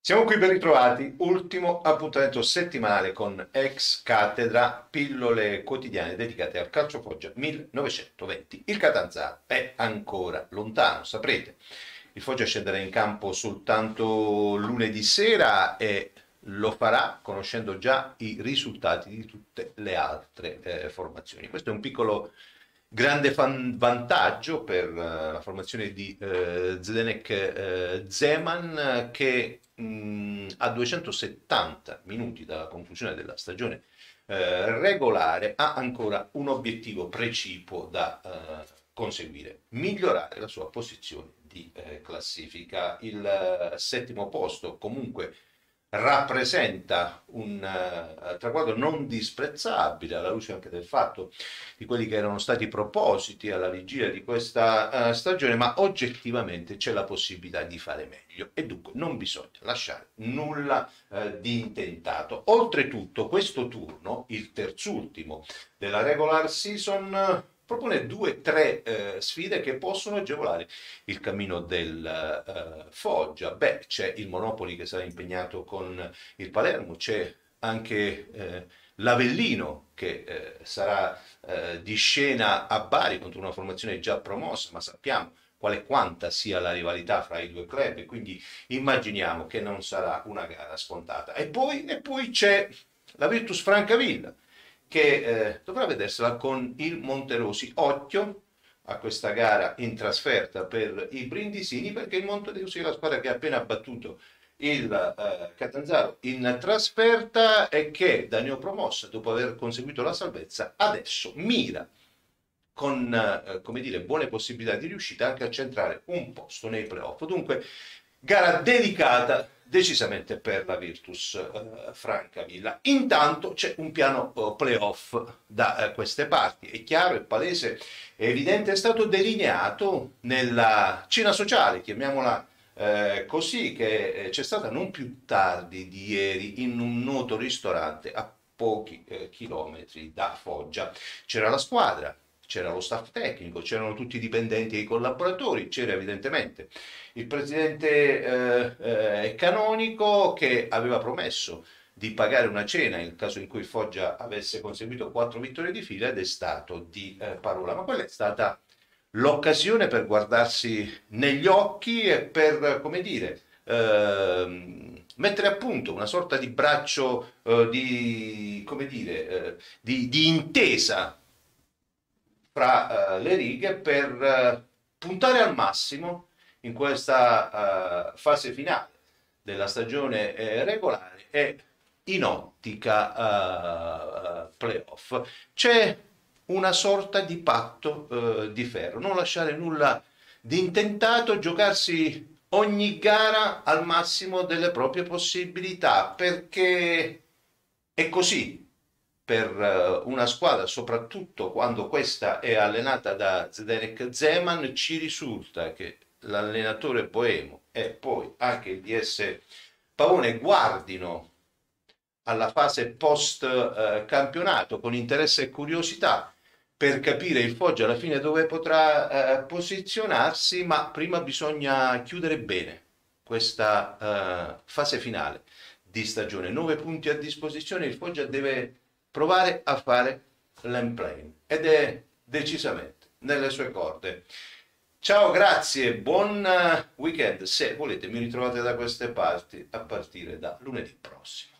Siamo qui ben ritrovati, ultimo appuntamento settimanale con ex cattedra, pillole quotidiane dedicate al calcio Foggia 1920. Il Catanzaro è ancora lontano, saprete. Il Foggia scenderà in campo soltanto lunedì sera e lo farà conoscendo già i risultati di tutte le altre eh, formazioni. Questo è un piccolo grande vantaggio per uh, la formazione di uh, Zdenek uh, Zeman che mh, a 270 minuti dalla conclusione della stagione regolare ha ancora un obiettivo precipuo da conseguire, migliorare la sua posizione di classifica. Il settimo posto comunque rappresenta un uh, traguardo non disprezzabile alla luce anche del fatto di quelli che erano stati propositi alla vigilia di questa uh, stagione, ma oggettivamente c'è la possibilità di fare meglio e dunque non bisogna lasciare nulla uh, di intentato. Oltretutto questo turno, il terzultimo della regular season, propone due o tre eh, sfide che possono agevolare il cammino del eh, Foggia. Beh, c'è il Monopoli che sarà impegnato con il Palermo, c'è anche eh, l'Avellino che eh, sarà eh, di scena a Bari contro una formazione già promossa, ma sappiamo quale quanta sia la rivalità fra i due club quindi immaginiamo che non sarà una gara scontata. E poi, e poi c'è la Virtus Francavilla che eh, dovrà vedersela con il Monterosi. Occhio a questa gara in trasferta per i Brindisini perché il Monterosi è la squadra che ha appena battuto il eh, Catanzaro in trasferta e che da neopromossa dopo aver conseguito la salvezza adesso mira con eh, come dire, buone possibilità di riuscita anche a centrare un posto nei playoff. Dunque, gara dedicata decisamente per la Virtus eh, Francavilla. Intanto c'è un piano eh, playoff da eh, queste parti, è chiaro, è palese, è evidente, è stato delineato nella cena sociale, chiamiamola eh, così, che eh, c'è stata non più tardi di ieri in un noto ristorante a pochi eh, chilometri da Foggia. C'era la squadra, c'era lo staff tecnico, c'erano tutti i dipendenti e i collaboratori, c'era evidentemente il presidente eh, eh, canonico che aveva promesso di pagare una cena nel caso in cui Foggia avesse conseguito quattro vittorie di fila ed è stato di eh, parola, ma quella è stata l'occasione per guardarsi negli occhi e per, come dire, eh, mettere a punto una sorta di braccio eh, di, come dire, eh, di, di intesa fra uh, le righe per uh, puntare al massimo in questa uh, fase finale della stagione eh, regolare e in ottica playoff. C'è una sorta di patto di ferro, non lasciare nulla di intentato, giocarsi ogni gara al massimo delle proprie possibilità, perché è così per eh, una squadra, soprattutto quando questa è allenata da Zdenek Zeman, ci risulta che l'allenatore Boemo e poi anche il DS Pavone guardino alla fase post eh, campionato con interesse e curiosità per capire il Foggia alla fine dove potrà eh, posizionarsi, ma prima bisogna chiudere bene questa eh, fase finale di stagione. Nove punti a disposizione, il Foggia deve provare a fare l'emplaying ed è decisamente nelle sue corde. Ciao, grazie, buon eh, weekend. Se volete mi ritrovate da queste parti a partire da lunedì prossimo.